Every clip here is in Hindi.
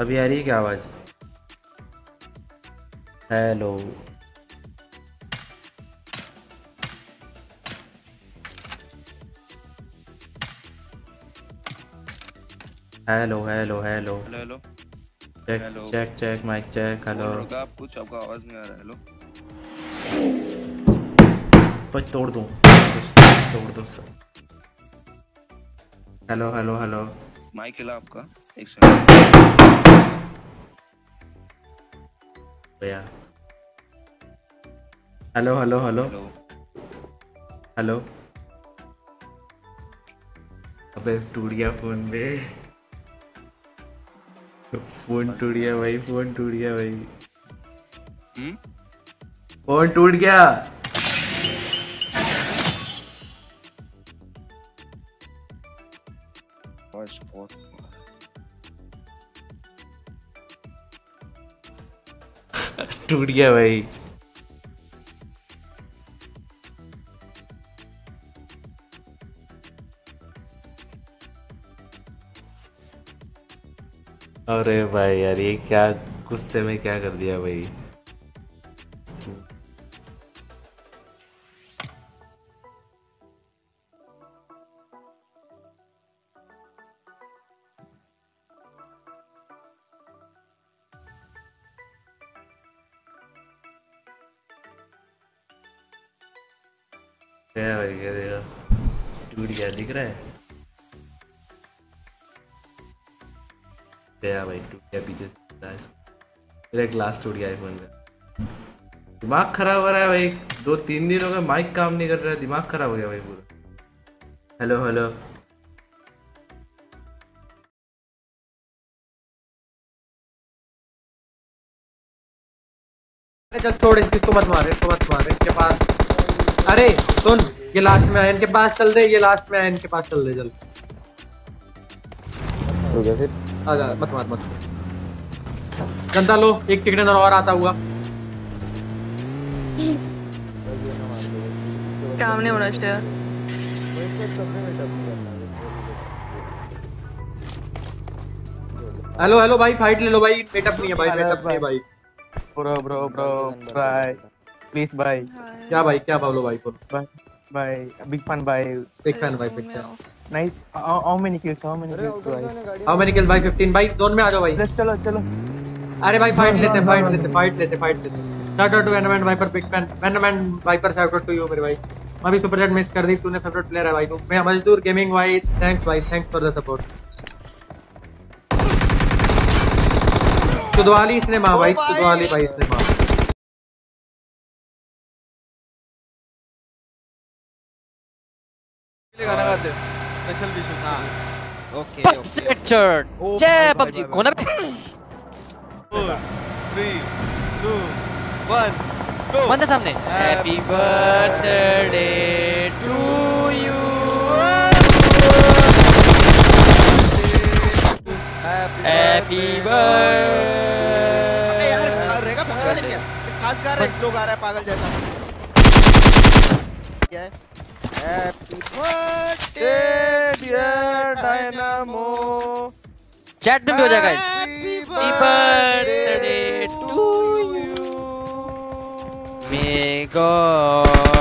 अभी आ रही है क्या आवाज़? Hello hello hello hello hello check check check mic check hello आप कुछ आपका आवाज़ नहीं आ रहा हेलो बस तोड़ दूँ। तोड़ दो sir hello hello hello mic हिला आपका। एक सेकंड भैया। Hello hello hello hello hello अबे टूट गया फ़ोन पे फ़ोन टूट गया भाई फ़ोन टूट गया भाई। हम्म? फ़ोन टूट गया। टूट गया भाई। अरे भाई यार ये क्या गुस्से में क्या कर दिया भाई? क्या भाई क्या देखा। टूट गया, दिख रहा है? भाई, टूट गया, पीछे से इसका। ग्लास टूट गया आईफोन का। दिमाग खराब हो रहा है भाई। दो तीन दिन हो गए माइक काम नहीं कर रहा है। दिमाग खराब हो गया भाई पूरा। हेलो हेलो चल छोड़ इसको इसको मत मार, इसको मत मार इनके पास। अरे सुन ये लास्ट में है इनके पास चल दे ये लास्ट में है इनके पास चल दे चल हो गया फिर आ जा मत मार मत। जनता लो एक चिकन और आता हुआ काम नहीं होना चाहिए हेलो हेलो भाई फाइट ले लो भाई मेटअप नहीं है भाई मेटअप नहीं है भाई bro bro bro bye please bye क्या भाई क्या बोलो भाई बोलो। Bye bye big fan bye big fan भाई big fan nice how many kills how many kills bye how many kill भाई 15 भाई जोन में आ जाओ भाई। चलो चलो। अरे भाई फाइट लेते हैं फाइट लेते हैं फाइट लेते हैं फाइट लेते शाउट आउट टू एनमैन wiper big fan एनमैन Viper shout out to you मेरे भाई। मैं भी सुपर चैट मिस कर दी तूने फेवरेट प्लेयर है भाई। तू मैं मजदूर गेमिंग भाई थैंक्स भाई थैंक्स फॉर द सपोर्ट चुदवाली इसने माँ भाई चुदवाली भाई। इसने माँ गाना स्पेशल विशेष हाँ। ओके Pixel जय पबजी कोना पे four three two one go बंदे सामने। Happy birthday to you happy अबे यार बर्थडे रहेगा पागल है क्या? खास रहा है स्लो गा रहा है पागल जैसा। क्या है। Happy birthday dear Dynamo chat में भी हो जाएगा happy birthday to you May May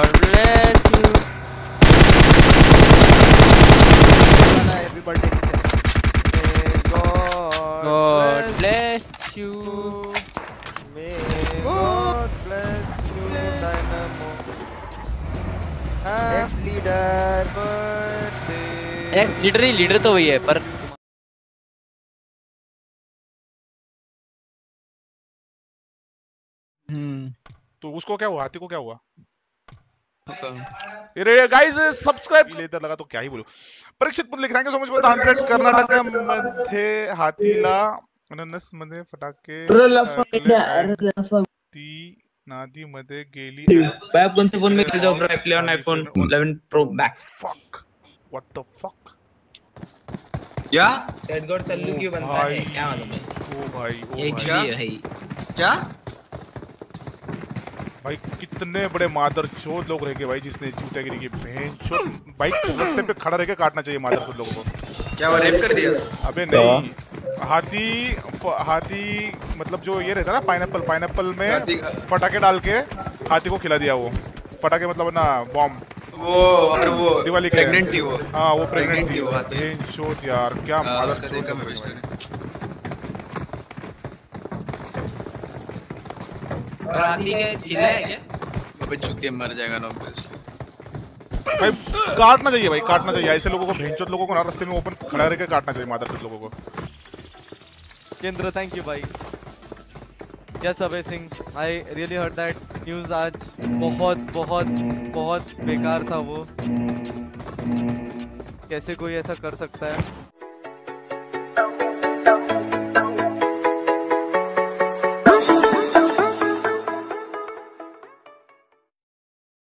Ex leader birthday. एक लीडर ही लीडर तो वही है पर तो उसको क्या हुआ हाथी को क्या हुआ अरे गाइस सब्सक्राइब लेटर लगा तो क्या ही बोलूँ परीक्षित पुंडलिक लिख thank you so much for the 100 कर्नाटकमध्ये हातीला अननस मध्ये फटाके. ती नदीमध्ये गेली आप कौन से फ़ोन में play on iPhone 11 pro max fuck what the fuck क्या? डेड गॉड सल्लू क्यों बनता है? क्या मालूम है? ओ भाई ओ भाई। भी है भाई। क्या? भाई कितने बड़े मादर चोद लोग रह गए भाई जिसने जूतेगिरी की बहन चोद बाइक रास्ते पे खड़ा रह के काटना चाहिए मादर चोद लोगों को। क्या वो रेप कर दिया? अबे नहीं। हाथी हाथी मतलब जो ये रहता है ना पाइनएप्पल पाइनएप्पल में पटाखे डाल के हाथी को खिला दिया वो। पटाखे मतलब ना बॉम्ब वो और वो दिवाली के प्रेग्नेंट थी वो। हाँ वो प्रेग्नेंट थी वो हाथी। शोट यार क्या हाँ, मादर उसका चोद देखा मैं भाई। बेचते ने और हाथी के चिल्ला क्या? अबे चुतिया मर जाएगा ना। भाई काटना चाहिए भाई काटना चाहिए। ऐसे लोगों को भेंचोद लोगों को ना रास्ते में ओपन खड़ा रह के काटना चाहिए मादर चोद लोगों को। केंद्र थैंक यू भाई yes Abhay Singh I really heard that news आज बहुत बहुत बहुत बेकार था वो। कैसे कोई ऐसा कर सकता है?